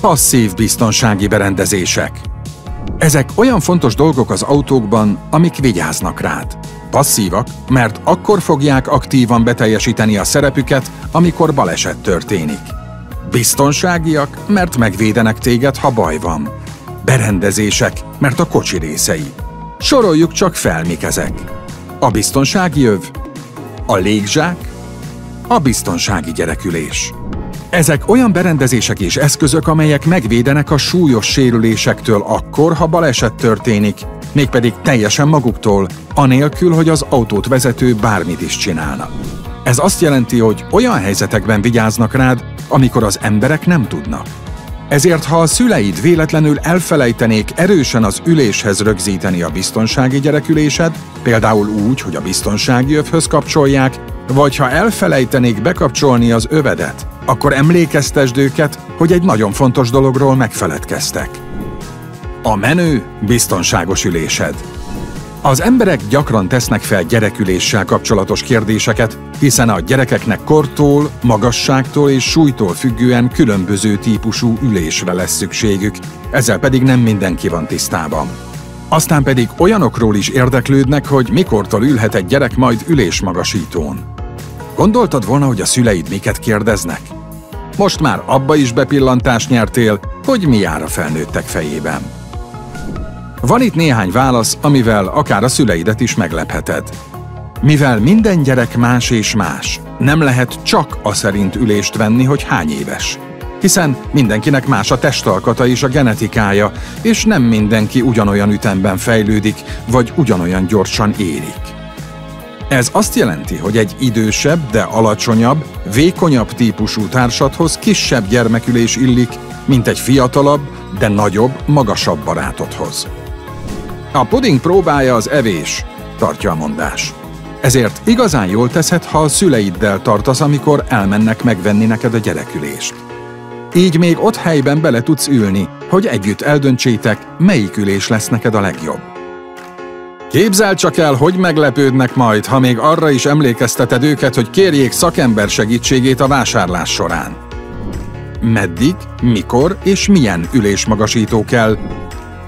Passzív biztonsági berendezések. Ezek olyan fontos dolgok az autókban, amik vigyáznak rád. Passzívak, mert akkor fogják aktívan beteljesíteni a szerepüket, amikor baleset történik. Biztonságiak, mert megvédenek téged, ha baj van. Berendezések, mert a kocsi részei. Soroljuk csak fel, mik ezek. A biztonsági öv, a légzsák, a biztonsági gyerekülés. Ezek olyan berendezések és eszközök, amelyek megvédenek a súlyos sérülésektől akkor, ha baleset történik, mégpedig teljesen maguktól, anélkül, hogy az autót vezető bármit is csinálna. Ez azt jelenti, hogy olyan helyzetekben vigyáznak rád, amikor az emberek nem tudnak. Ezért, ha a szüleid véletlenül elfelejtenék erősen az üléshez rögzíteni a biztonsági gyerekülésed, például úgy, hogy a biztonsági övhöz kapcsolják, vagy ha elfelejtenék bekapcsolni az övedet, akkor emlékeztesd őket, hogy egy nagyon fontos dologról megfeledkeztek. A menő biztonságos ülésed. Az emberek gyakran tesznek fel gyereküléssel kapcsolatos kérdéseket, hiszen a gyerekeknek kortól, magasságtól és súlytól függően különböző típusú ülésre lesz szükségük, ezzel pedig nem mindenki van tisztában. Aztán pedig olyanokról is érdeklődnek, hogy mikortól ülhet egy gyerek majd ülésmagasítón. Gondoltad volna, hogy a szüleid miket kérdeznek? Most már abba is bepillantást nyertél, hogy mi jár a felnőttek fejében. Van itt néhány válasz, amivel akár a szüleidet is meglepheted. Mivel minden gyerek más és más, nem lehet csak a szerint ülést venni, hogy hány éves. Hiszen mindenkinek más a testalkata és a genetikája, és nem mindenki ugyanolyan ütemben fejlődik, vagy ugyanolyan gyorsan érik. Ez azt jelenti, hogy egy idősebb, de alacsonyabb, vékonyabb típusú társadhoz kisebb gyermekülés illik, mint egy fiatalabb, de nagyobb, magasabb barátodhoz. A puding próbája az evés, tartja a mondás. Ezért igazán jól teszed, ha a szüleiddel tartasz, amikor elmennek megvenni neked a gyerekülést. Így még ott helyben bele tudsz ülni, hogy együtt eldöntsétek, melyik ülés lesz neked a legjobb. Képzel csak el, hogy meglepődnek majd, ha még arra is emlékezteted őket, hogy kérjék szakember segítségét a vásárlás során. Meddig, mikor és milyen ülésmagasító kell,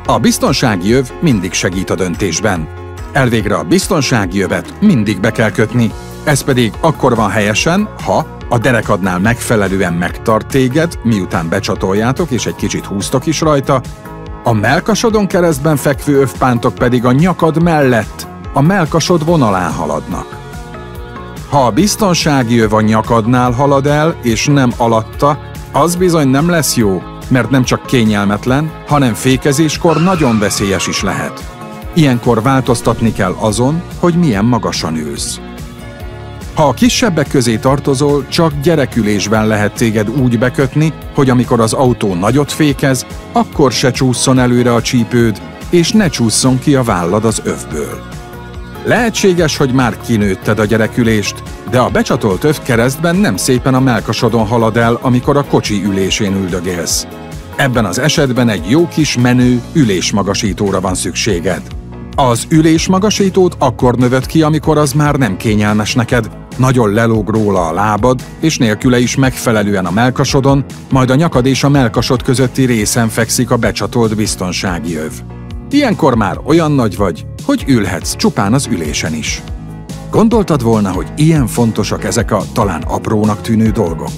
a biztonsági jöv mindig segít a döntésben. Elvégre a biztonsági jövet mindig be kell kötni, ez pedig akkor van helyesen, ha a derekadnál megfelelően megtart téged, miután becsatoljátok és egy kicsit húztok is rajta, a melkasodon keresztben fekvő övpántok pedig a nyakad mellett, a melkasod vonalán haladnak. Ha a biztonsági öv a nyakadnál halad el, és nem alatta, az bizony nem lesz jó, mert nem csak kényelmetlen, hanem fékezéskor nagyon veszélyes is lehet. Ilyenkor változtatni kell azon, hogy milyen magasan ülsz. Ha a kisebbek közé tartozol, csak gyerekülésben lehet téged úgy bekötni, hogy amikor az autó nagyot fékez, akkor se csúszson előre a csípőd, és ne csúszson ki a vállad az övből. Lehetséges, hogy már kinőtted a gyerekülést, de a becsatolt öv keresztben nem szépen a melkasodon halad el, amikor a kocsi ülésén üldögélsz. Ebben az esetben egy jó kis menő ülésmagasítóra van szükséged. Az ülésmagasítót akkor növöd ki, amikor az már nem kényelmes neked, nagyon lelóg róla a lábad, és nélküle is megfelelően a melkasodon, majd a nyakad és a melkasod közötti részen fekszik a becsatolt biztonsági öv. Ilyenkor már olyan nagy vagy, hogy ülhetsz csupán az ülésen is. Gondoltad volna, hogy ilyen fontosak ezek a talán aprónak tűnő dolgok?